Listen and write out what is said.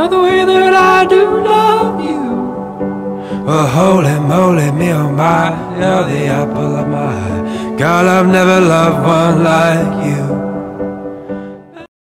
Not the way that I do love you. Well, holy moly, me oh my, you're the apple of my eye. Girl, I've never loved one like you.